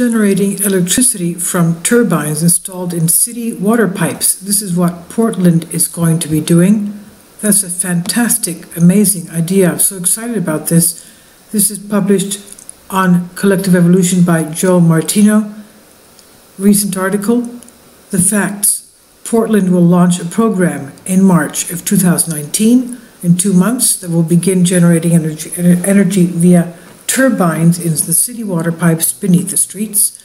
generating electricity from turbines installed in city water pipes. This is what Portland is going to be doing. That's a fantastic, amazing idea. I'm so excited about this. This is published on Collective Evolution by Joe Martino. Recent article The Facts. Portland will launch a program in March of 2019, in two months, that will begin generating energy, energy via turbines in the city water pipes beneath the streets.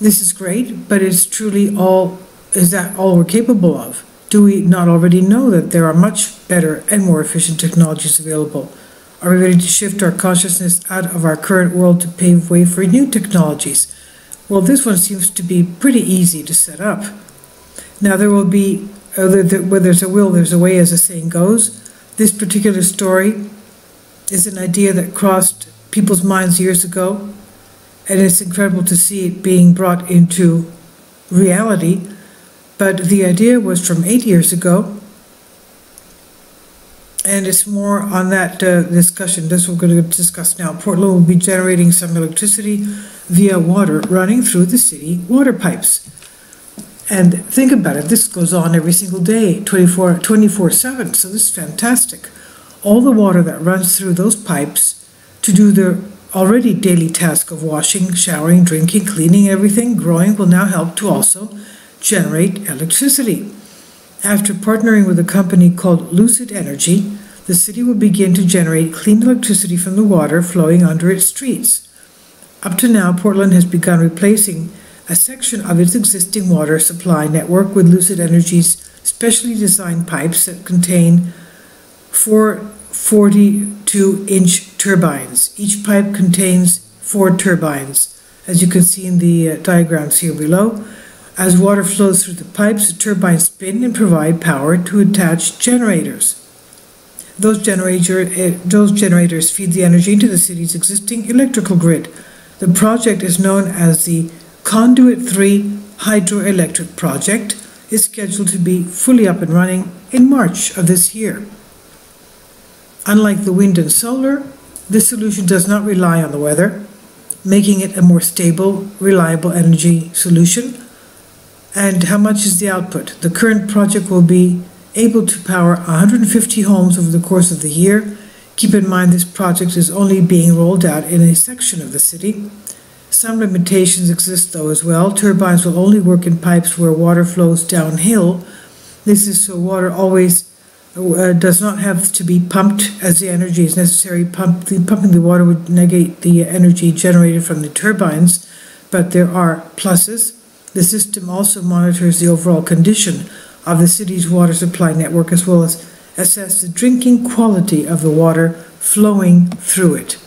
This is great, but it's truly all, is that all we're capable of? Do we not already know that there are much better and more efficient technologies available? Are we ready to shift our consciousness out of our current world to pave way for new technologies? Well, this one seems to be pretty easy to set up. Now, there will be, uh, where there's a will, there's a way, as the saying goes. This particular story is an idea that crossed people's minds years ago, and it's incredible to see it being brought into reality. But the idea was from eight years ago, and it's more on that uh, discussion. This we're going to discuss now. Portland will be generating some electricity via water running through the city water pipes. And think about it, this goes on every single day, 24, 24 7. So this is fantastic. All the water that runs through those pipes to do the already daily task of washing, showering, drinking, cleaning everything, growing will now help to also generate electricity. After partnering with a company called Lucid Energy, the city will begin to generate clean electricity from the water flowing under its streets. Up to now, Portland has begun replacing a section of its existing water supply network with Lucid Energy's specially designed pipes that contain 440 2-inch turbines. Each pipe contains four turbines, as you can see in the uh, diagrams here below. As water flows through the pipes, the turbines spin and provide power to attached generators. Those, generator, uh, those generators feed the energy into the city's existing electrical grid. The project is known as the Conduit 3 Hydroelectric Project is scheduled to be fully up and running in March of this year. Unlike the wind and solar, this solution does not rely on the weather, making it a more stable, reliable energy solution. And how much is the output? The current project will be able to power 150 homes over the course of the year. Keep in mind this project is only being rolled out in a section of the city. Some limitations exist though as well. Turbines will only work in pipes where water flows downhill. This is so water always uh, does not have to be pumped as the energy is necessary. Pump, the, pumping the water would negate the energy generated from the turbines, but there are pluses. The system also monitors the overall condition of the city's water supply network as well as assess the drinking quality of the water flowing through it.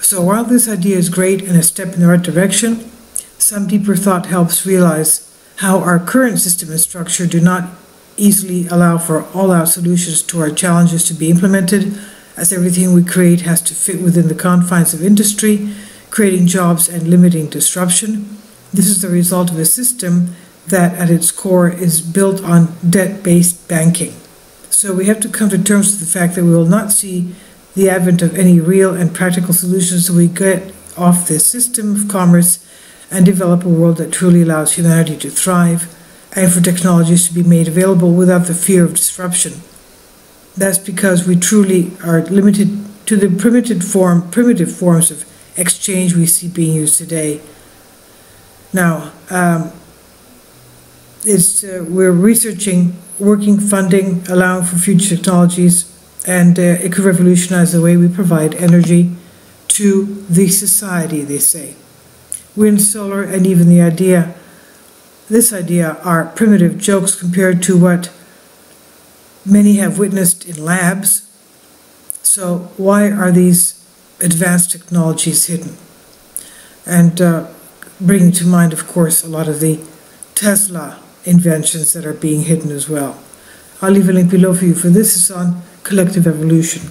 So while this idea is great and a step in the right direction, some deeper thought helps realize how our current system and structure do not easily allow for all our solutions to our challenges to be implemented, as everything we create has to fit within the confines of industry, creating jobs and limiting disruption. This is the result of a system that at its core is built on debt-based banking. So we have to come to terms with the fact that we will not see the advent of any real and practical solutions we get off this system of commerce and develop a world that truly allows humanity to thrive and for technologies to be made available without the fear of disruption. That's because we truly are limited to the primitive form, primitive forms of exchange we see being used today. Now, um, it's, uh, we're researching working funding, allowing for future technologies, and uh, it could revolutionize the way we provide energy to the society, they say. Wind, solar, and even the idea this idea are primitive jokes compared to what many have witnessed in labs. So why are these advanced technologies hidden? And uh, bringing to mind, of course, a lot of the Tesla inventions that are being hidden as well. I'll leave a link below for you for this is on collective evolution.